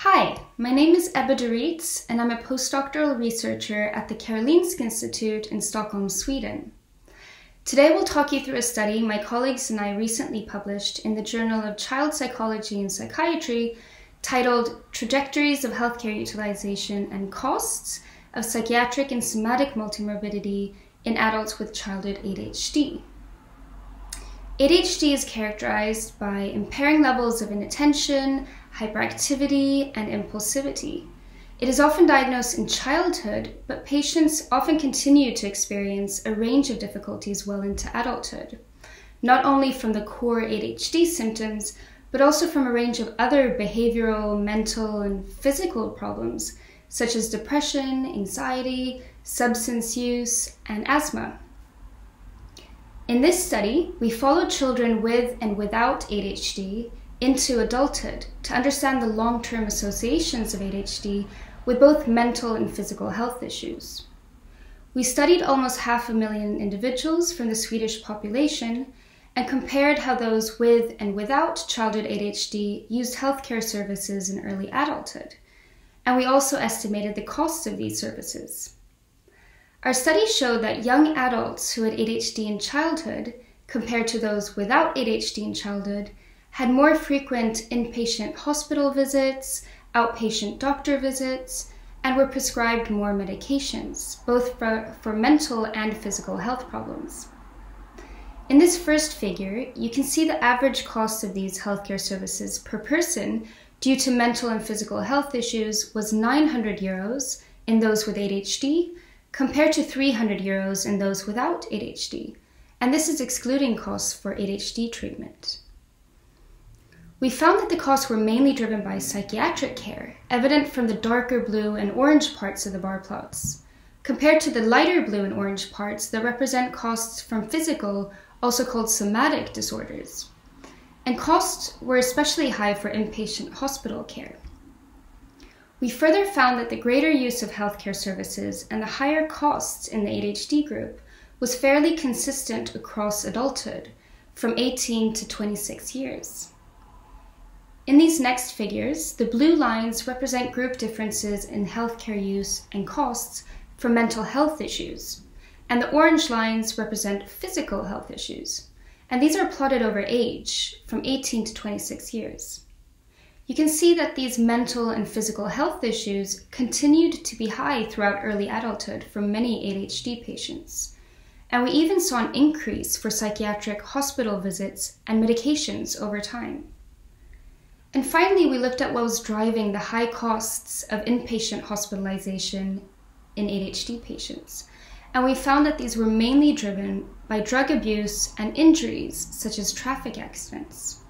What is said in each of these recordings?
Hi, my name is Ebba Du Rietz and I'm a postdoctoral researcher at the Karolinska Institute in Stockholm, Sweden. Today we'll talk you through a study my colleagues and I recently published in the Journal of Child Psychology and Psychiatry titled Trajectories of Healthcare Utilization and Costs of Psychiatric and Somatic Multimorbidity in Adults with Childhood ADHD. ADHD is characterized by impairing levels of inattention, hyperactivity, and impulsivity. It is often diagnosed in childhood, but patients often continue to experience a range of difficulties well into adulthood, not only from the core ADHD symptoms, but also from a range of other behavioral, mental, and physical problems, such as depression, anxiety, substance use, and asthma. In this study, we followed children with and without ADHD into adulthood to understand the long term associations of ADHD with both mental and physical health issues. We studied almost half a million individuals from the Swedish population and compared how those with and without childhood ADHD used healthcare services in early adulthood. And we also estimated the costs of these services. Our study showed that young adults who had ADHD in childhood, compared to those without ADHD in childhood, had more frequent inpatient hospital visits, outpatient doctor visits, and were prescribed more medications, both for, for mental and physical health problems. In this first figure, you can see the average cost of these healthcare services per person due to mental and physical health issues was 900 euros in those with ADHD compared to 300 euros in those without ADHD, and this is excluding costs for ADHD treatment. We found that the costs were mainly driven by psychiatric care, evident from the darker blue and orange parts of the bar plots, compared to the lighter blue and orange parts that represent costs from physical, also called somatic disorders. And costs were especially high for inpatient hospital care. We further found that the greater use of healthcare services and the higher costs in the ADHD group was fairly consistent across adulthood, from 18 to 26 years. In these next figures, the blue lines represent group differences in healthcare use and costs for mental health issues, and the orange lines represent physical health issues. And these are plotted over age, from 18 to 26 years. You can see that these mental and physical health issues continued to be high throughout early adulthood for many ADHD patients. And we even saw an increase for psychiatric hospital visits and medications over time. And finally, we looked at what was driving the high costs of inpatient hospitalization in ADHD patients. And we found that these were mainly driven by drug abuse and injuries, such as traffic accidents.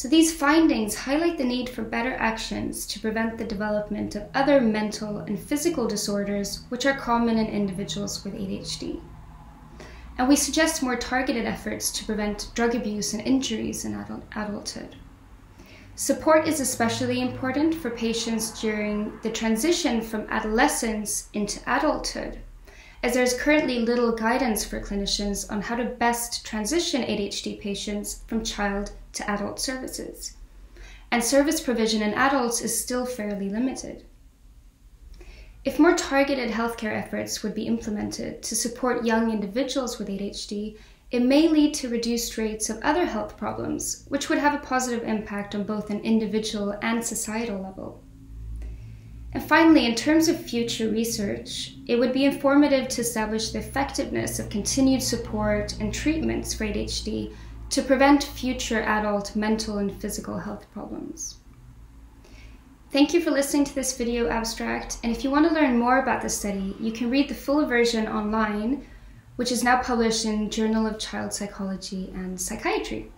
So these findings highlight the need for better actions to prevent the development of other mental and physical disorders which are common in individuals with ADHD. And we suggest more targeted efforts to prevent drug abuse and injuries in adult adulthood. Support is especially important for patients during the transition from adolescence into adulthood, as there is currently little guidance for clinicians on how to best transition ADHD patients from child to adult services. And service provision in adults is still fairly limited. If more targeted healthcare efforts would be implemented to support young individuals with ADHD, it may lead to reduced rates of other health problems, which would have a positive impact on both an individual and societal level. And finally, in terms of future research, it would be informative to establish the effectiveness of continued support and treatments for ADHD to prevent future adult mental and physical health problems. Thank you for listening to this video abstract, and if you want to learn more about the study, you can read the full version online which is now published in Journal of Child Psychology and Psychiatry.